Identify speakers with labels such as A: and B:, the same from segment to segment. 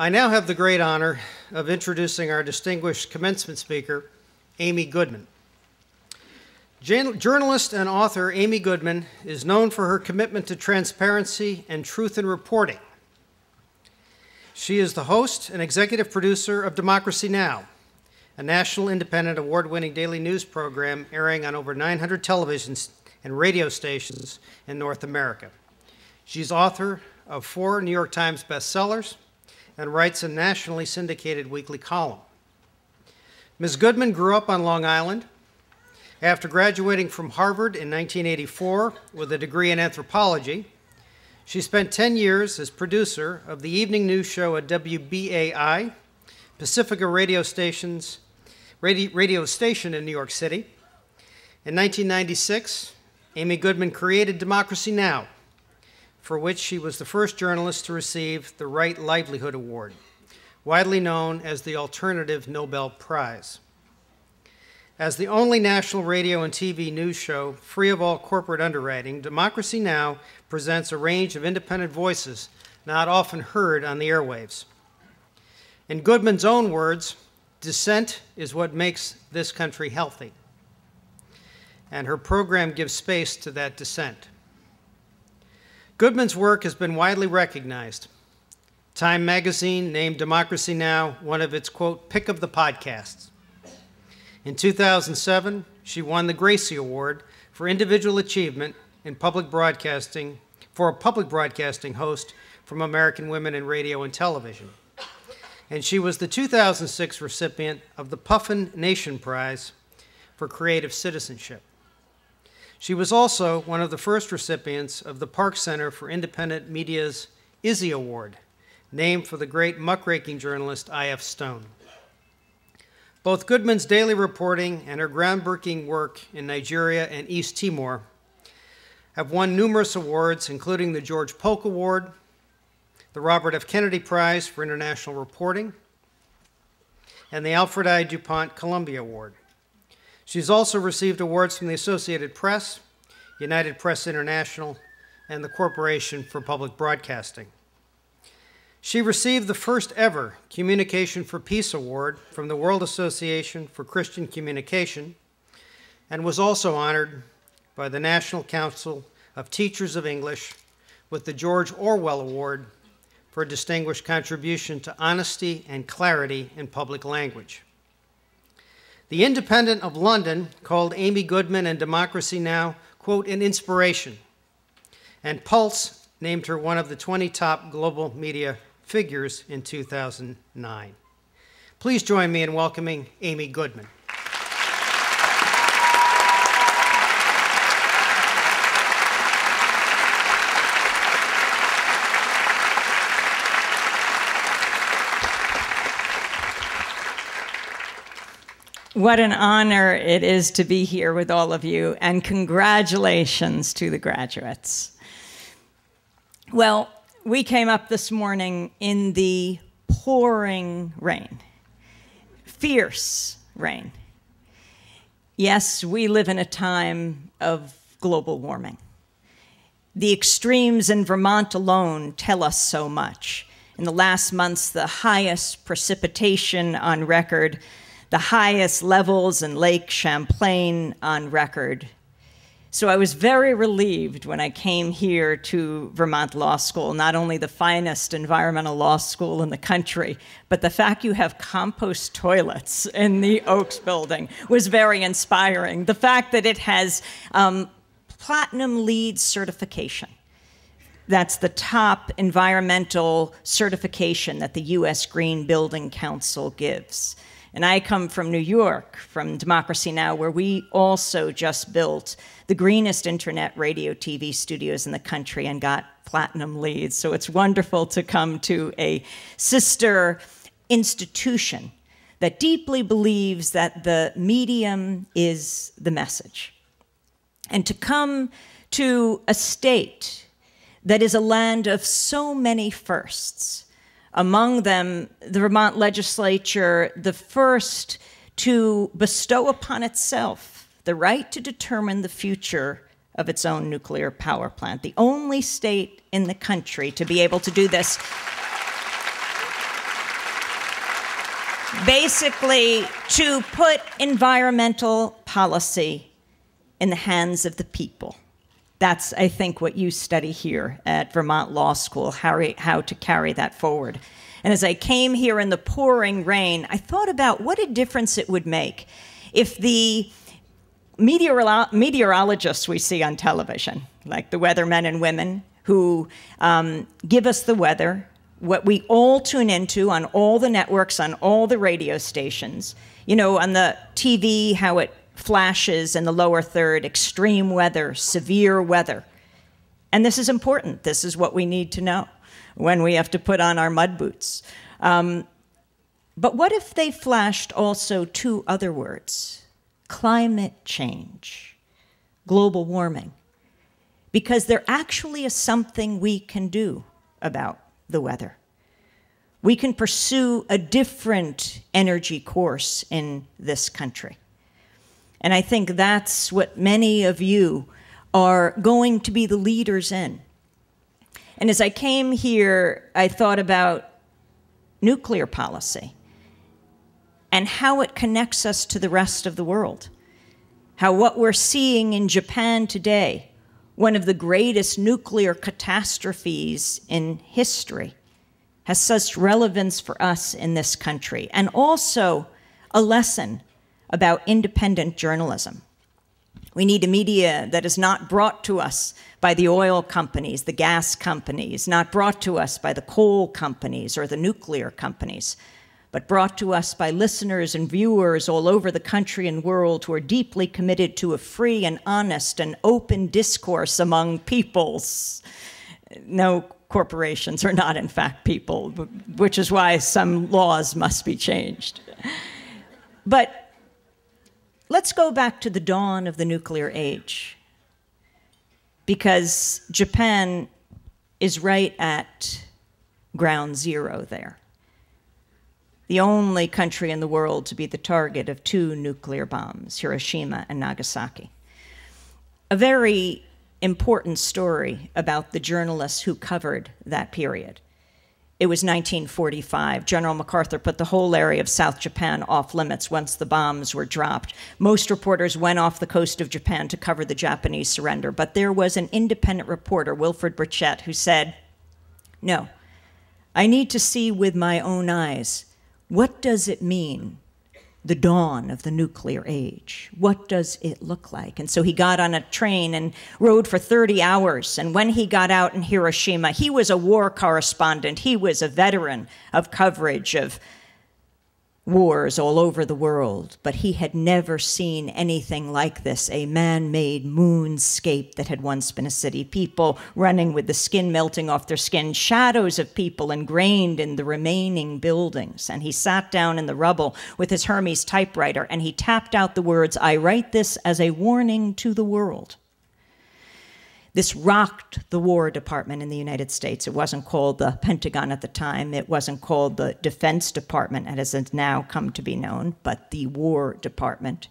A: I now have the great honor of introducing our distinguished commencement speaker, Amy Goodman. Journalist and author Amy Goodman is known for her commitment to transparency and truth in reporting. She is the host and executive producer of Democracy Now!, a national independent award winning daily news program airing on over 900 television and radio stations in North America. She's author of four New York Times bestsellers and writes a nationally syndicated weekly column. Ms. Goodman grew up on Long Island. After graduating from Harvard in 1984 with a degree in anthropology, she spent 10 years as producer of the evening news show at WBAI, Pacifica radio stations, radio, radio station in New York City. In 1996, Amy Goodman created Democracy Now!, for which she was the first journalist to receive the Right Livelihood Award, widely known as the Alternative Nobel Prize. As the only national radio and TV news show free of all corporate underwriting, Democracy Now! presents a range of independent voices not often heard on the airwaves. In Goodman's own words, dissent is what makes this country healthy. And her program gives space to that dissent. Goodman's work has been widely recognized. Time magazine named Democracy Now! one of its, quote, pick of the podcasts. In 2007, she won the Gracie Award for individual achievement in public broadcasting for a public broadcasting host from American Women in Radio and Television. And she was the 2006 recipient of the Puffin Nation Prize for Creative Citizenship. She was also one of the first recipients of the Park Center for Independent Media's Izzy Award, named for the great muckraking journalist I.F. Stone. Both Goodman's daily reporting and her groundbreaking work in Nigeria and East Timor have won numerous awards, including the George Polk Award, the Robert F. Kennedy Prize for International Reporting, and the Alfred I. DuPont Columbia Award. She's also received awards from the Associated Press, United Press International, and the Corporation for Public Broadcasting. She received the first ever Communication for Peace Award from the World Association for Christian Communication and was also honored by the National Council of Teachers of English with the George Orwell Award for a distinguished contribution to honesty and clarity in public language. The Independent of London called Amy Goodman and Democracy Now! quote, an inspiration. And Pulse named her one of the 20 top global media figures in 2009. Please join me in welcoming Amy Goodman.
B: What an honor it is to be here with all of you, and congratulations to the graduates. Well, we came up this morning in the pouring rain, fierce rain. Yes, we live in a time of global warming. The extremes in Vermont alone tell us so much. In the last months, the highest precipitation on record the highest levels in Lake Champlain on record. So I was very relieved when I came here to Vermont Law School, not only the finest environmental law school in the country, but the fact you have compost toilets in the Oakes building was very inspiring. The fact that it has um, platinum LEED certification. That's the top environmental certification that the US Green Building Council gives. And I come from New York, from Democracy Now!, where we also just built the greenest internet radio TV studios in the country and got platinum LEEDs. So it's wonderful to come to a sister institution that deeply believes that the medium is the message. And to come to a state that is a land of so many firsts among them, the Vermont legislature, the first to bestow upon itself the right to determine the future of its own nuclear power plant, the only state in the country to be able to do this. basically to put environmental policy in the hands of the people. That's, I think, what you study here at Vermont Law School, how, how to carry that forward. And as I came here in the pouring rain, I thought about what a difference it would make if the meteorolo- meteorologists we see on television, like the weathermen and women who um, give us the weather, what we all tune into on all the networks, on all the radio stations. You know, on the TV, how it flashes in the lower third, extreme weather, severe weather. And this is important. This is what we need to know when we have to put on our mud boots. Um, but what if they flashed also two other words climate change, global warming? Because there actually is something we can do about the weather. We can pursue a different energy course in this country. And I think that's what many of you are going to be the leaders in. And as I came here, I thought about nuclear policy and how it connects us to the rest of the world. How what we're seeing in Japan today, one of the greatest nuclear catastrophes in history, has such relevance for us in this country, and also a lesson about independent journalism. We need a media that is not brought to us by the oil companies, the gas companies, not brought to us by the coal companies or the nuclear companies, but brought to us by listeners and viewers all over the country and world who are deeply committed to a free and honest and open discourse among peoples. No corporations are not, in fact, people, which is why some laws must be changed. But let's go back to the dawn of the nuclear age, because Japan is right at ground zero there. The only country in the world to be the target of two nuclear bombs, Hiroshima and Nagasaki. A very important story about the journalists who covered that period. It was 1945. General MacArthur put the whole area of South Japan off limits once the bombs were dropped. Most reporters went off the coast of Japan to cover the Japanese surrender, but there was an independent reporter, Wilfred Burchett, who said, No, I need to see with my own eyes what does it mean the dawn of the nuclear age. What does it look like? And so he got on a train and rode for 30 hours. And when he got out in Hiroshima, he was a war correspondent. He was a veteran of coverage of wars all over the world, but he had never seen anything like this a man made moonscape that had once been a city. People running with the skin melting off their skin, shadows of people ingrained in the remaining buildings. And he sat down in the rubble with his Hermes typewriter and he tapped out the words I write this as a warning to the world. This rocked the War Department in the United States. It wasn't called the Pentagon at the time, it wasn't called the Defense Department, as it's now come to be known, but the War Department.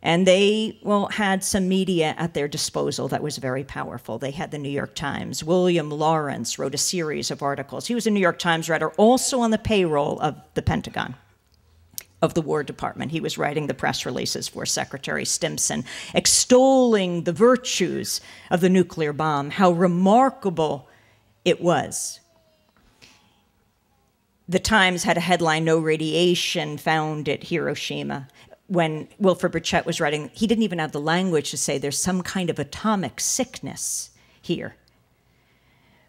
B: And they, well, had some media at their disposal that was very powerful. They had the New York Times. William Laurence wrote a series of articles. He was a New York Times writer, also on the payroll of the Pentagon of the War Department. He was writing the press releases for Secretary Stimson, extolling the virtues of the nuclear bomb, how remarkable it was. The Times had a headline No radiation found at Hiroshima. When Wilfred Burchett was writing, he didn't even have the language to say there's some kind of atomic sickness here.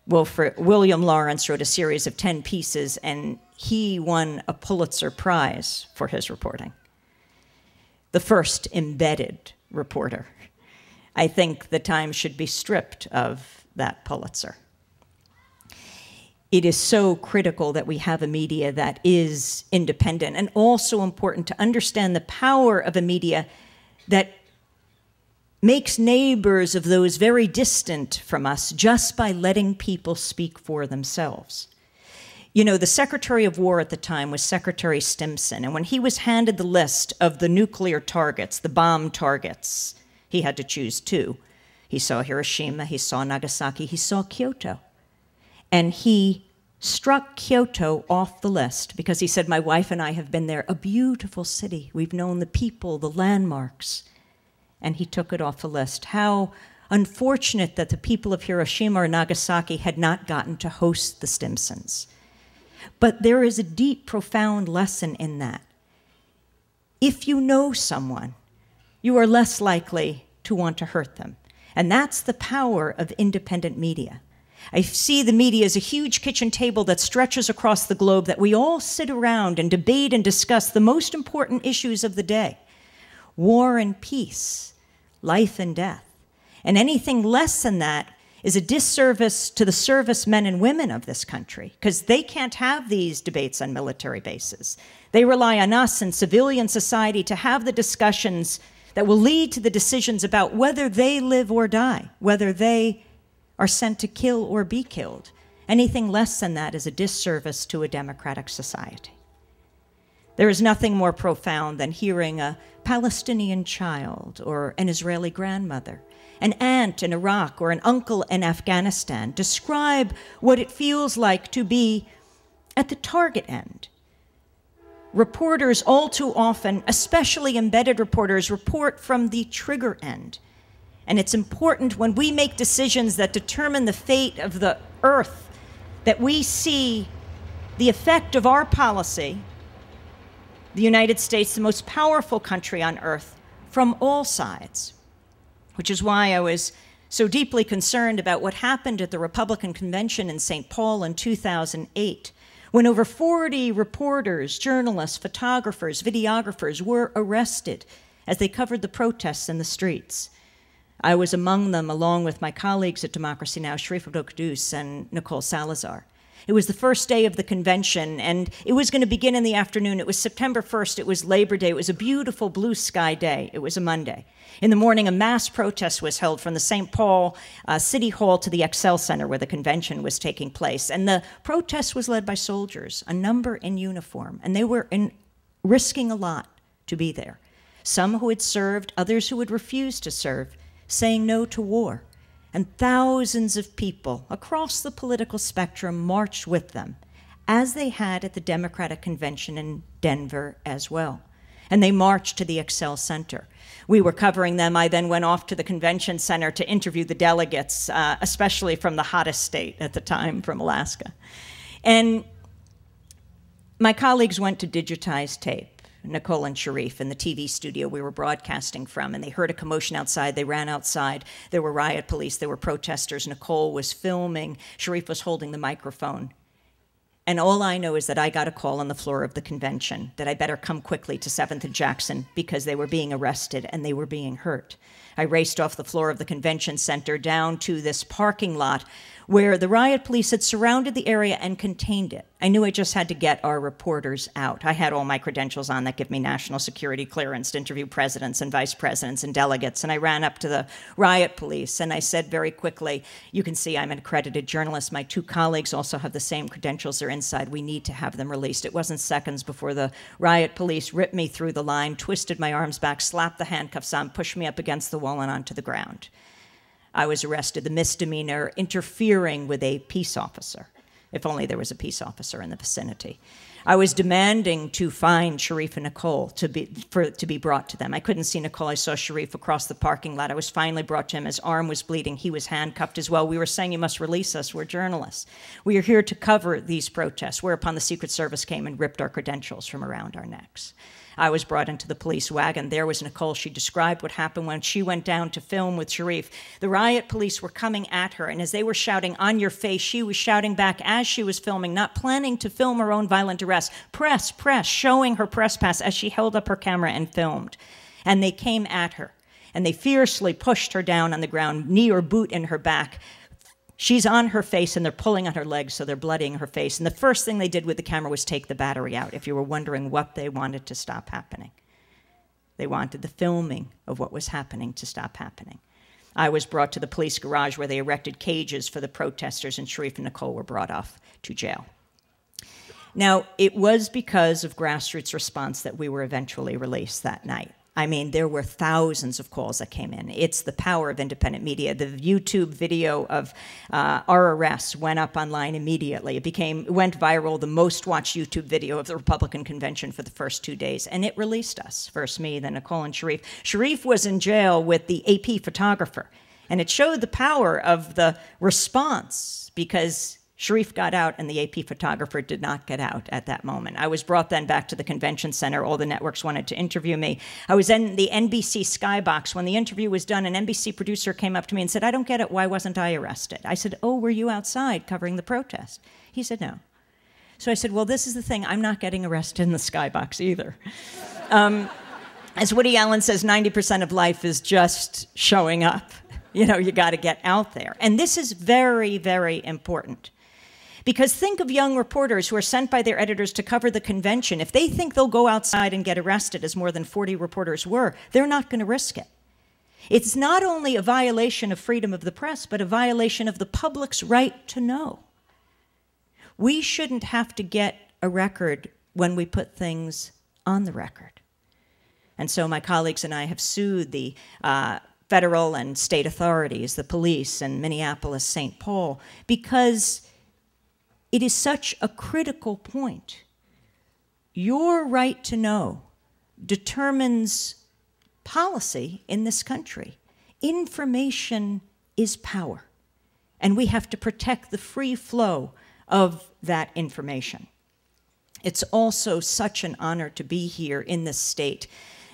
B: Wilfred, William Laurence wrote a series of 10 pieces, and he won a Pulitzer Prize for his reporting. The first embedded reporter. I think the Times should be stripped of that Pulitzer. It is so critical that we have a media that is independent, and also important to understand the power of a media that makes neighbors of those very distant from us just by letting people speak for themselves. You know, the Secretary of War at the time was Secretary Stimson, and when he was handed the list of the nuclear targets, the bomb targets, he had to choose two. He saw Hiroshima, he saw Nagasaki, he saw Kyoto. And he struck Kyoto off the list because he said, My wife and I have been there, a beautiful city. We've known the people, the landmarks. And he took it off the list. How unfortunate that the people of Hiroshima or Nagasaki had not gotten to host the Stimsons. But there is a deep, profound lesson in that. If you know someone, you are less likely to want to hurt them. And that's the power of independent media. I see the media as a huge kitchen table that stretches across the globe that we all sit around and debate and discuss the most important issues of the day war and peace, life and death. And anything less than that is a disservice to the servicemen and women of this country because they can't have these debates on military bases. They rely on us and civilian society to have the discussions that will lead to the decisions about whether they live or die, whether they are sent to kill or be killed. Anything less than that is a disservice to a democratic society. There is nothing more profound than hearing a Palestinian child or an Israeli grandmother, an aunt in Iraq or an uncle in Afghanistan describe what it feels like to be at the target end. Reporters, all too often, especially embedded reporters, report from the trigger end and it's important when we make decisions that determine the fate of the earth that we see the effect of our policy, the United States, the most powerful country on earth, from all sides. Which is why I was so deeply concerned about what happened at the Republican convention in St. Paul in 2008, when over 40 reporters, journalists, photographers, videographers were arrested as they covered the protests in the streets. I was among them along with my colleagues at Democracy Now!, Sharif Abdel and Nicole Salazar. It was the first day of the convention, and it was going to begin in the afternoon. It was September 1st. It was Labor Day. It was a beautiful blue sky day. It was a Monday. In the morning, a mass protest was held from the St. Paul uh, City Hall to the Xcel Center where the convention was taking place. And the protest was led by soldiers, a number in uniform, and they were in, risking a lot to be there. Some who had served, others who had refused to serve saying no to war. And thousands of people across the political spectrum marched with them, as they had at the Democratic Convention in Denver as well. And they marched to the Xcel Center. We were covering them. I then went off to the convention center to interview the delegates, uh, especially from the hottest state at the time, from Alaska. And my colleagues went to digitize tape. Nicole and Sharif in the TV studio we were broadcasting from, and they heard a commotion outside. They ran outside. There were riot police, there were protesters. Nicole was filming, Sharif was holding the microphone. And all I know is that I got a call on the floor of the convention that I better come quickly to 7th and Jackson because they were being arrested and they were being hurt. I raced off the floor of the convention center down to this parking lot where the riot police had surrounded the area and contained it. I knew I just had to get our reporters out. I had all my credentials on that give me national security clearance to interview presidents and vice presidents and delegates. And I ran up to the riot police and I said very quickly, You can see I'm an accredited journalist. My two colleagues also have the same credentials. They're inside. We need to have them released. It wasn't seconds before the riot police ripped me through the line, twisted my arms back, slapped the handcuffs on, pushed me up against the wall and onto the ground. I was arrested, the misdemeanor interfering with a peace officer, if only there was a peace officer in the vicinity. I was demanding to find Sharif and Nicole to be, for, to be brought to them. I couldn't see Nicole. I saw Sharif across the parking lot. I was finally brought to him. His arm was bleeding. He was handcuffed as well. We were saying, You must release us. We're journalists. We are here to cover these protests. Whereupon the Secret Service came and ripped our credentials from around our necks. I was brought into the police wagon. There was Nicole. She described what happened when she went down to film with Sharif. The riot police were coming at her, and as they were shouting, On your face, she was shouting back as she was filming, not planning to film her own violent arrest. Press, press, showing her press pass as she held up her camera and filmed. And they came at her and they fiercely pushed her down on the ground, knee or boot in her back, She's on her face and they're pulling on her legs, so they're bloodying her face. And the first thing they did with the camera was take the battery out, if you were wondering what they wanted to stop happening. They wanted the filming of what was happening to stop happening. I was brought to the police garage where they erected cages for the protesters, and Sharif and Nicole were brought off to jail. Now, it was because of grassroots response that we were eventually released that night. I mean, there were thousands of calls that came in. It's the power of independent media. The YouTube video of uh, our arrest went up online immediately. It became went viral, the most watched YouTube video of the Republican convention for the first two days, and it released us. First me, then Nicole and Sharif. Sharif was in jail with the AP photographer, and it showed the power of the response because Sharif got out and the AP photographer did not get out at that moment. I was brought then back to the convention center. All the networks wanted to interview me. I was in the NBC skybox. When the interview was done, an NBC producer came up to me and said, I don't get it. Why wasn't I arrested? I said, Oh, were you outside covering the protest? He said, No. So I said, Well, this is the thing. I'm not getting arrested in the skybox either. Um, as Woody Allen says, 90% of life is just showing up. You know, you got to get out there. And this is very, very important. Because think of young reporters who are sent by their editors to cover the convention. If they think they'll go outside and get arrested, as more than 40 reporters were, they're not going to risk it. It's not only a violation of freedom of the press, but a violation of the public's right to know. We shouldn't have to get a record when we put things on the record. And so my colleagues and I have sued the uh, federal and state authorities, the police in Minneapolis, St. Paul, because it is such a critical point. Your right to know determines policy in this country. Information is power, and we have to protect the free flow of that information. It's also such an honor to be here in this state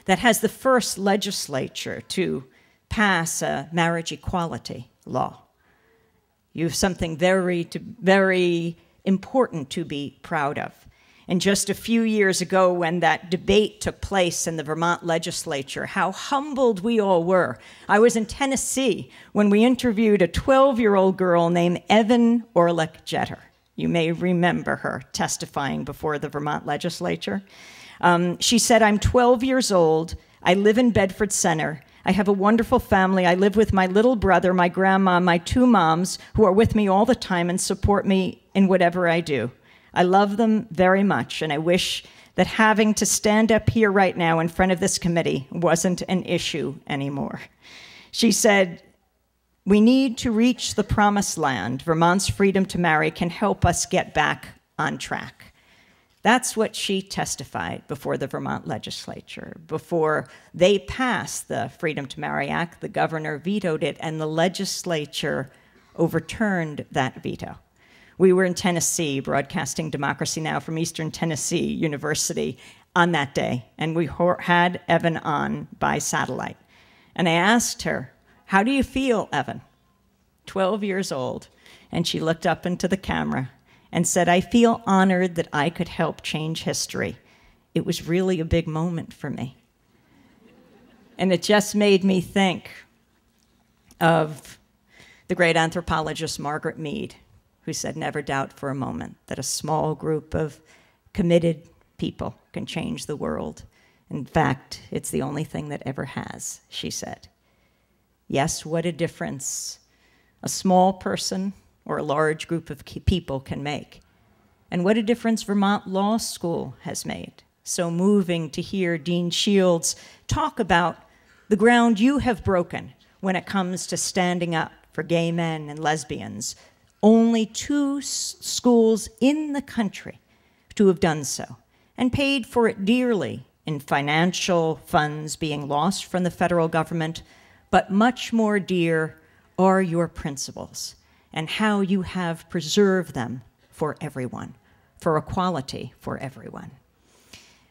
B: that has the first legislature to pass a marriage equality law. You have something very, very important to be proud of. And just a few years ago, when that debate took place in the Vermont legislature, how humbled we all were. I was in Tennessee when we interviewed a 12 year old girl named Evan Orlick Jetter. You may remember her testifying before the Vermont legislature. Um, she said, I'm 12 years old. I live in Bedford Center. I have a wonderful family. I live with my little brother, my grandma, my two moms, who are with me all the time and support me in whatever I do. I love them very much, and I wish that having to stand up here right now in front of this committee wasn't an issue anymore. She said, We need to reach the promised land. Vermont's freedom to marry can help us get back on track. That's what she testified before the Vermont legislature. Before they passed the Freedom to Marry Act, the governor vetoed it, and the legislature overturned that veto. We were in Tennessee broadcasting Democracy Now! from Eastern Tennessee University on that day, and we had Evan on by satellite. And I asked her, How do you feel, Evan? 12 years old. And she looked up into the camera and said, I feel honored that I could help change history. It was really a big moment for me. And it just made me think of the great anthropologist Margaret Mead, who said, Never doubt for a moment that a small group of committed people can change the world. In fact, it's the only thing that ever has, she said. Yes, what a difference a small person or a large group of people can make. And what a difference Vermont Law School has made. So moving to hear Dean Shields talk about the ground you have broken when it comes to standing up for gay men and lesbians. Only two schools in the country to have done so, and paid for it dearly in financial funds being lost from the federal government, but much more dear are your principles and how you have preserved them for everyone, for equality for everyone.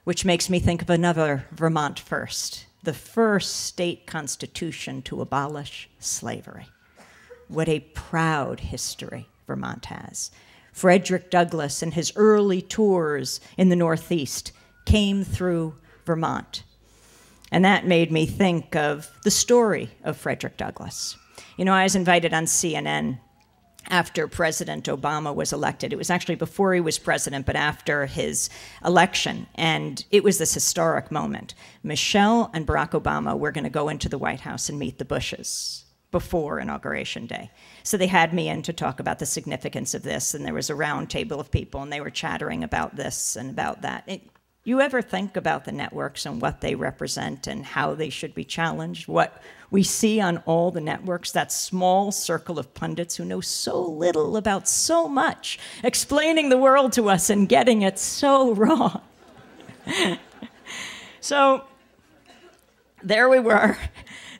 B: Which makes me think of another Vermont first, the first state constitution to abolish slavery. What a proud history Vermont has. Frederick Douglass and his early tours in the Northeast came through Vermont. And that made me think of the story of Frederick Douglass. You know, I was invited on CNN after President Obama was elected. It was actually before he was president, but after his election. And it was this historic moment. Michelle and Barack Obama were going to go into the White House and meet the Bushes before Inauguration Day. So they had me in to talk about the significance of this, and there was a round table of people, and they were chattering about this and about that. It, You ever think about the networks and what they represent and how they should be challenged? What we see on all the networks, that small circle of pundits who know so little about so much, explaining the world to us and getting it so wrong. so there we were,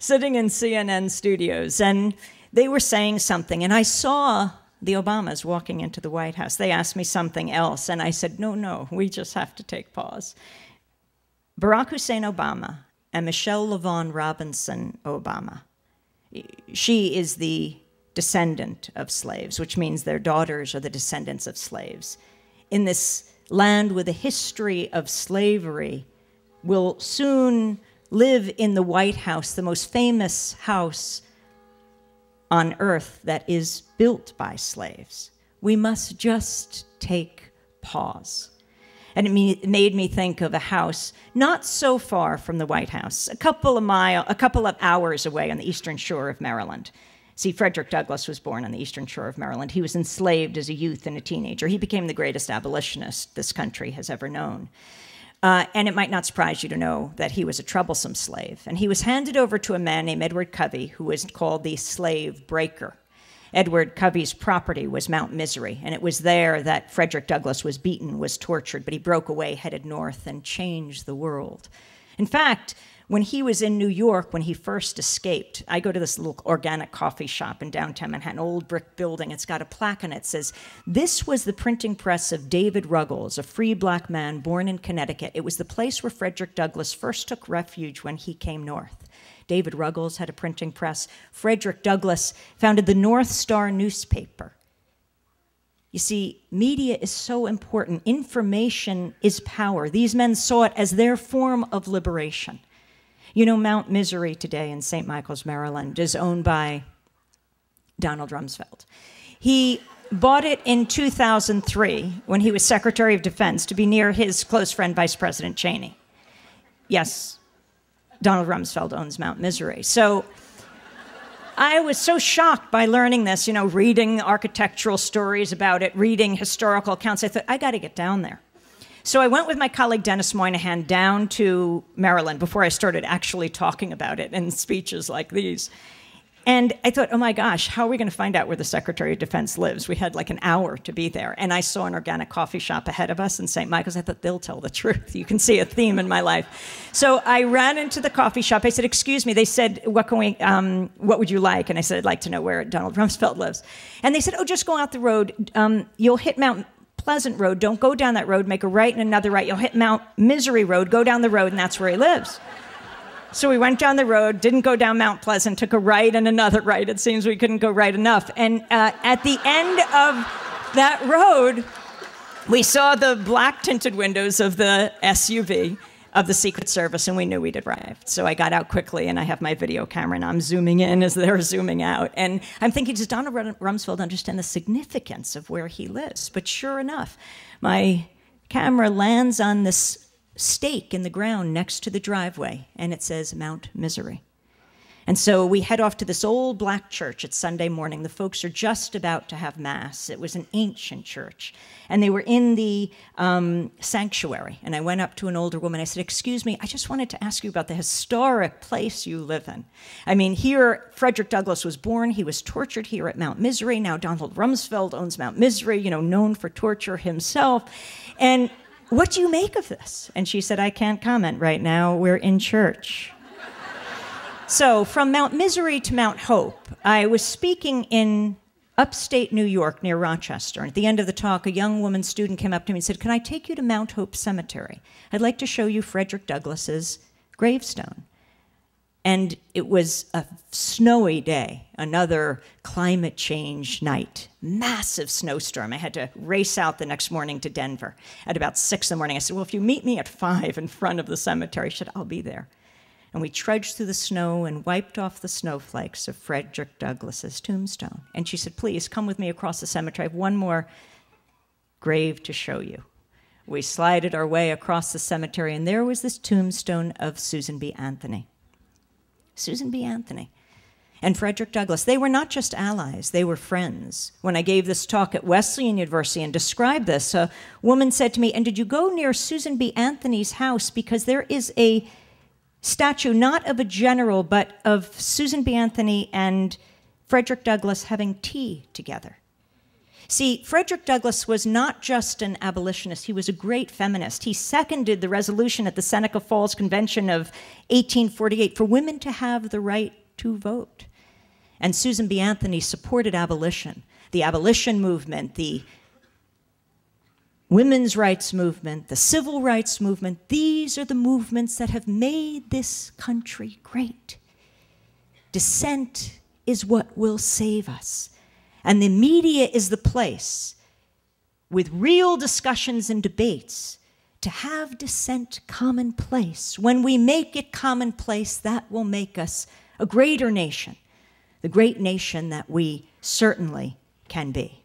B: sitting in CNN studios, and they were saying something, and I saw the Obamas walking into the White House. They asked me something else, and I said, No, no, we just have to take pause. Barack Hussein Obama and Michelle LaVaughn Robinson Obama. She is the descendant of slaves, which means their daughters are the descendants of slaves. In this land with a history of slavery, will soon live in the White House, the most famous house on earth that is built by slaves. We must just take pause. And it made me think of a house not so far from the White House, a couple of mile, a couple of hours away on the eastern shore of Maryland. See, Frederick Douglass was born on the eastern shore of Maryland. He was enslaved as a youth and a teenager. He became the greatest abolitionist this country has ever known. Uh, and it might not surprise you to know that he was a troublesome slave. And he was handed over to a man named Edward Covey, who was called the slave breaker. Edward Covey's property was Mount Misery, and it was there that Frederick Douglass was beaten, was tortured, but he broke away, headed north, and changed the world. In fact, when he was in New York, when he first escaped, I go to this little organic coffee shop in downtown Manhattan, old brick building. It's got a plaque on it that says, This was the printing press of David Ruggles, a free black man born in Connecticut. It was the place where Frederick Douglass first took refuge when he came north. David Ruggles had a printing press. Frederick Douglass founded the North Star newspaper. You see, media is so important. Information is power. These men saw it as their form of liberation. You know, Mount Misery today in St. Michaels, Maryland, is owned by Donald Rumsfeld. He bought it in 2003 when he was Secretary of Defense to be near his close friend, Vice President Cheney. Yes, Donald Rumsfeld owns Mount Misery. So I was so shocked by learning this, you know, reading architectural stories about it, reading historical accounts. I thought, I got to get down there. So I went with my colleague Dennis Moynihan down to Maryland before I started actually talking about it in speeches like these. And I thought, oh my gosh, how are we going to find out where the Secretary of Defense lives? We had like an hour to be there. And I saw an organic coffee shop ahead of us in St. Michaels. I thought, they'll tell the truth. You can see a theme in my life. So I ran into the coffee shop. I said, excuse me. They said, what, can we, um, what would you like? And I said, I'd like to know where Donald Rumsfeld lives. And they said, oh, just go out the road. Um, you'll hit Mount Pleasant Road. Don't go down that road. Make a right and another right. You'll hit Mount Misery Road. Go down the road, and that's where he lives. So we went down the road, didn't go down Mount Pleasant, took a right and another right. It seems we couldn't go right enough. And uh, at the end of that road, we saw the black tinted windows of the SUV of the Secret Service, and we knew we'd arrived. So I got out quickly, and I have my video camera, and I'm zooming in as they're zooming out. And I'm thinking, does Donald Rumsfeld understand the significance of where he lives? But sure enough, my camera lands on this stake in the ground next to the driveway, and it says Mount Misery. And so we head off to this old black church. It's Sunday morning. The folks are just about to have Mass. It was an ancient church. And they were in the um, sanctuary. And I went up to an older woman. I said, Excuse me, I just wanted to ask you about the historic place you live in. I mean, here, Frederick Douglass was born. He was tortured here at Mount Misery. Now, Donald Rumsfeld owns Mount Misery, you know, known for torture himself. And what do you make of this? And she said, I can't comment right now. We're in church. So, from Mount Misery to Mount Hope, I was speaking in upstate New York near Rochester. And at the end of the talk, a young woman student came up to me and said, Can I take you to Mount Hope Cemetery? I'd like to show you Frederick Douglass's gravestone. And it was a snowy day, another climate change night, massive snowstorm. I had to race out the next morning to Denver at about six in the morning. I said, Well, if you meet me at five in front of the cemetery, she said, I'll be there and we trudged through the snow and wiped off the snowflakes of Frederick Douglass's tombstone. And she said, Please come with me across the cemetery. I have one more grave to show you. We slided our way across the cemetery, and there was this tombstone of Susan B. Anthony. Susan B. Anthony. and Frederick Douglass. They were not just allies, they were friends. When I gave this talk at Wesleyan University and described this, a woman said to me, And did you go near Susan B. Anthony's house? Because there is a statue, not of a general, but of Susan B. Anthony and Frederick Douglass having tea together. See, Frederick Douglass was not just an abolitionist, he was a great feminist. He seconded the resolution at the Seneca Falls Convention of 1848 for women to have the right to vote. And Susan B. Anthony supported abolition, the abolition movement, the women's rights movement, the civil rights movement. These are the movements that have made this country great. Dissent is what will save us. And the media is the place with real discussions and debates to have dissent commonplace. When we make it commonplace, that will make us a greater nation, the great nation that we certainly can be.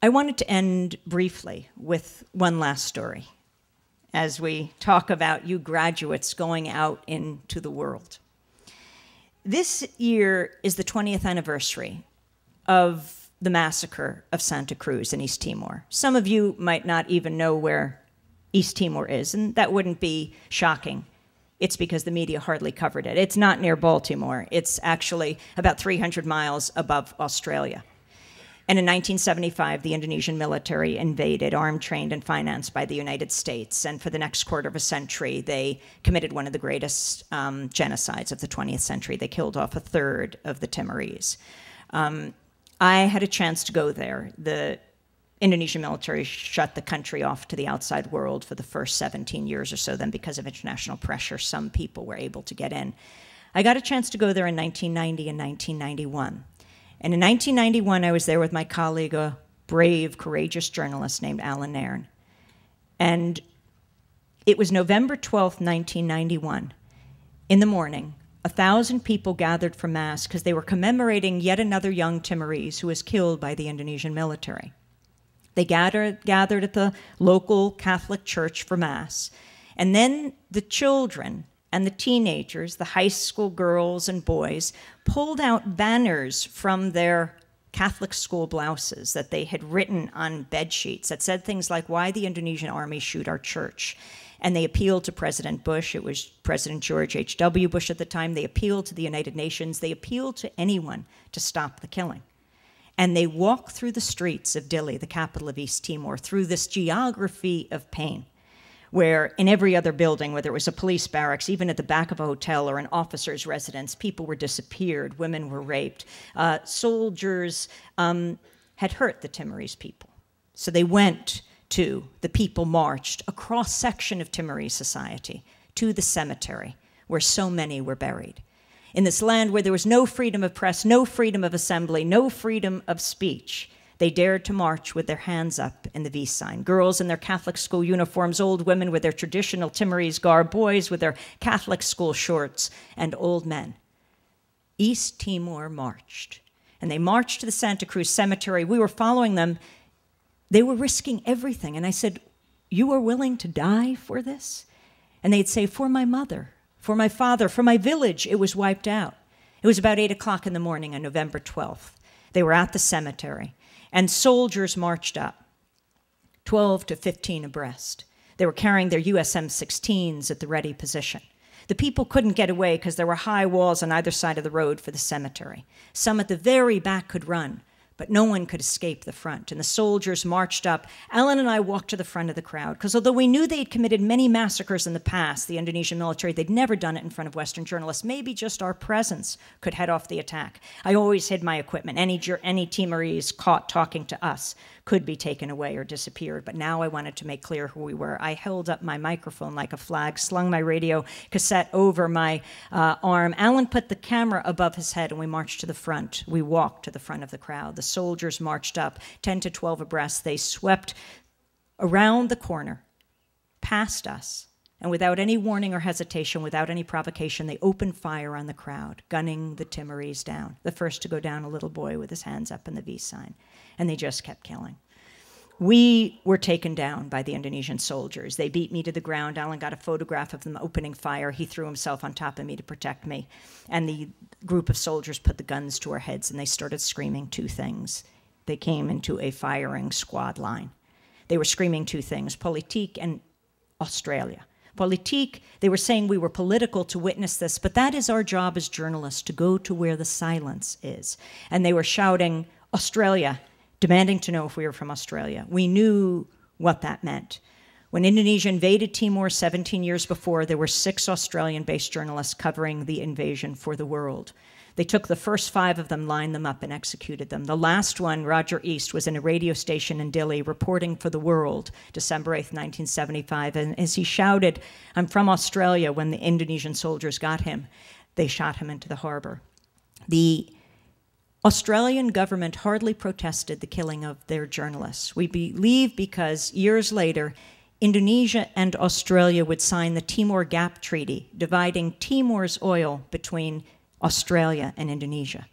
B: I wanted to end briefly with one last story as we talk about you graduates going out into the world. This year is the 20th anniversary of the massacre of Santa Cruz in East Timor. Some of you might not even know where East Timor is, and that wouldn't be shocking. It's because the media hardly covered it. It's not near Baltimore, it's actually about 300 miles above Australia. And in 1975, the Indonesian military invaded, armed, trained, and financed by the United States. And for the next quarter of a century, they committed one of the greatest um, genocides of the 20th century. They killed off a third of the Timorese. Um, I had a chance to go there. The Indonesian military shut the country off to the outside world for the first 17 years or so. Then, because of international pressure, some people were able to get in. I got a chance to go there in 1990 and 1991. And in 1991, I was there with my colleague, a brave, courageous journalist named Allan Nairn. And it was November 12, 1991. In the morning, a thousand people gathered for Mass because they were commemorating yet another young Timorese who was killed by the Indonesian military. They gathered, gathered at the local Catholic church for Mass. And then the children and the teenagers, the high school girls and boys, pulled out banners from their Catholic school blouses that they had written on bed sheets that said things like, Why the Indonesian army shoot our church? And they appealed to President Bush. It was President George H.W. Bush at the time. They appealed to the United Nations. They appealed to anyone to stop the killing. And they walked through the streets of Dili, the capital of East Timor, through this geography of pain where in every other building, whether it was a police barracks, even at the back of a hotel or an officer's residence, people were disappeared, women were raped, uh, soldiers um, had hurt the Timorese people. So they went to, the people marched, a cross section of Timorese society to the cemetery where so many were buried. In this land where there was no freedom of press, no freedom of assembly, no freedom of speech, they dared to march with their hands up in the V sign. Girls in their Catholic school uniforms, old women with their traditional Timorese garb, boys with their Catholic school shorts, and old men. East Timor marched. And they marched to the Santa Cruz Cemetery. We were following them. They were risking everything. And I said, You are willing to die for this? And they'd say, For my mother, for my father, for my village. It was wiped out. It was about 8 o'clock in the morning on November 12th. They were at the cemetery and soldiers marched up, 12 to 15 abreast. They were carrying their USM 16s at the ready position. The people couldn't get away because there were high walls on either side of the road for the cemetery. Some at the very back could run, but no one could escape the front. And the soldiers marched up. Allan and I walked to the front of the crowd because although we knew they'd committed many massacres in the past, the Indonesian military, they'd never done it in front of Western journalists. Maybe just our presence could head off the attack. I always hid my equipment. Any, any Timorese caught talking to us could be taken away or disappeared. But now I wanted to make clear who we were. I held up my microphone like a flag, slung my radio cassette over my uh, arm. Allan put the camera above his head, and we marched to the front. We walked to the front of the crowd. The soldiers marched up, 10 to 12 abreast. They swept around the corner, past us. And without any warning or hesitation, without any provocation, they opened fire on the crowd, gunning the Timorese down. The first to go down, a little boy with his hands up in the V sign and they just kept killing. we were taken down by the Indonesian soldiers. They beat me to the ground. Allan got a photograph of them opening fire. He threw himself on top of me to protect me. And the group of soldiers put the guns to our heads and they started screaming two things. They came into a firing squad line. They were screaming two things Politique and Australia. Politique, they were saying we were political to witness this, but that is our job as journalists to go to where the silence is. And they were shouting, Australia, demanding to know if we were from Australia. We knew what that meant. When Indonesia invaded Timor 17 years before, there were six Australian based journalists covering the invasion for the world. They took the first five of them, lined them up, and executed them. The last one, Roger East, was in a radio station in Dili reporting for the world, December 8th, 1975. And as he shouted, I'm from Australia, when the Indonesian soldiers got him, they shot him into the harbor. The Australian government hardly protested the killing of their journalists. We believe because years later, Indonesia and Australia would sign the Timor Gap Treaty, dividing Timor's oil between Australia and Indonesia.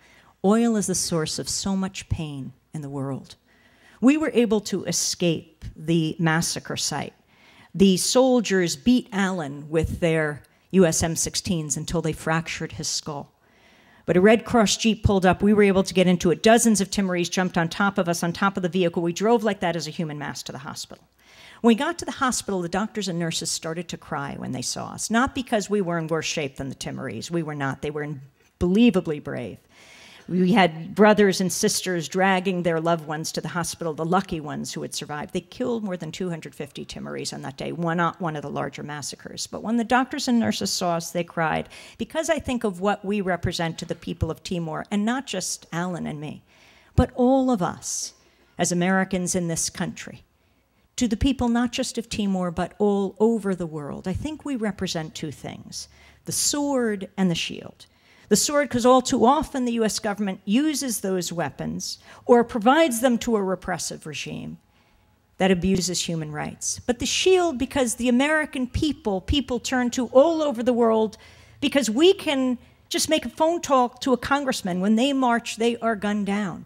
B: Oil is the source of so much pain in the world. We were able to escape the massacre site. The soldiers beat Allan with their US M16s until they fractured his skull. But a Red Cross Jeep pulled up. We were able to get into it. Dozens of Timorese jumped on top of us, on top of the vehicle. We drove like that as a human mass to the hospital. When we got to the hospital, the doctors and nurses started to cry when they saw us. Not because we were in worse shape than the Timorese. We were not. They were unbelievably brave. We had brothers and sisters dragging their loved ones to the hospital, the lucky ones who had survived. They killed more than 250 Timorese on that day, one, not one of the larger massacres. But when the doctors and nurses saw us, they cried, because I think of what we represent to the people of Timor, and not just Allan and me, but all of us as Americans in this country. To the people not just of Timor, but all over the world, I think we represent two things the sword and the shield. The sword, because all too often the US government uses those weapons or provides them to a repressive regime that abuses human rights. But the shield, because the American people, people turn to all over the world, because we can just make a phone talk to a congressman when they march, they are gunned down.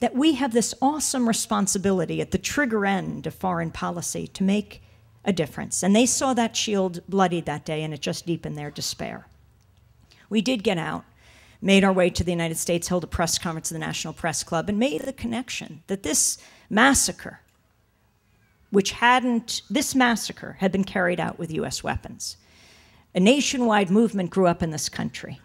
B: That we have this awesome responsibility at the trigger end of foreign policy to make a difference. And they saw that shield bloodied that day, and it just deepened their despair. We did get out, made our way to the United States, held a press conference at the National Press Club, and made the connection that this massacre, which hadn't, this massacre had been carried out with US weapons. A nationwide movement grew up in this country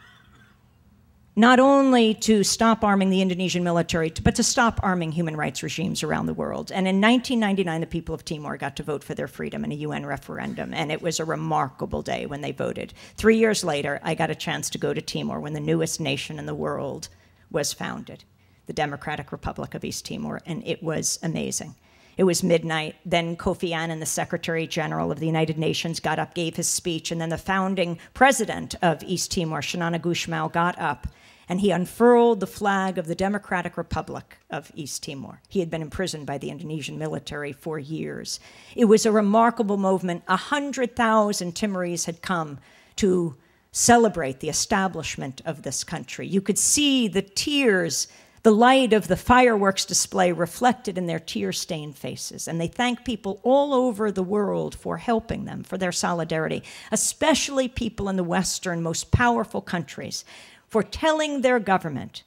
B: not only to stop arming the Indonesian military, but to stop arming human rights regimes around the world. And in 1999, the people of Timor got to vote for their freedom in a UN referendum, and it was a remarkable day when they voted. Three years later, I got a chance to go to Timor when the newest nation in the world was founded, the Democratic Republic of East Timor, and it was amazing. It was midnight. Then Kofi Annan, the Secretary General of the United Nations, got up, gave his speech, and then the founding president of East Timor, Xanana Gusmao, got up and he unfurled the flag of the Democratic Republic of East Timor. He had been imprisoned by the Indonesian military for years. It was a remarkable movement. A 100,000 Timorese had come to celebrate the establishment of this country. You could see the tears, the light of the fireworks display reflected in their tear stained faces. And they thank people all over the world for helping them, for their solidarity, especially people in the Western, most powerful countries for telling their government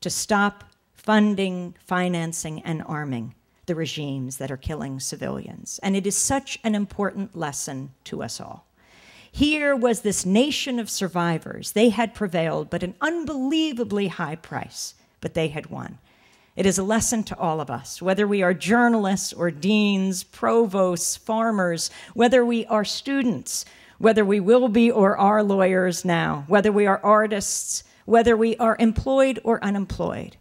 B: to stop funding, financing, and arming the regimes that are killing civilians. And it is such an important lesson to us all. Here was this nation of survivors. They had prevailed, but an unbelievably high price, but they had won. It is a lesson to all of us, whether we are journalists or deans, provosts, farmers, whether we are students, whether we will be or are lawyers now, whether we are artists, whether we are employed or unemployed.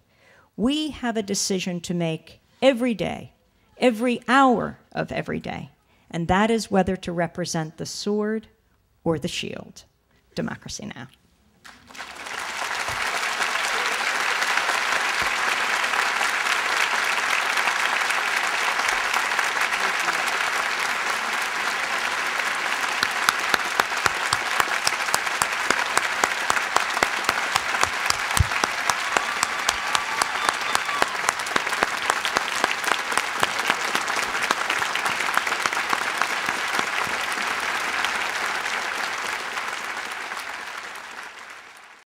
B: We have a decision to make every day, every hour of every day, and that is whether to represent the sword or the shield. Democracy Now!